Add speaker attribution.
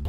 Speaker 1: you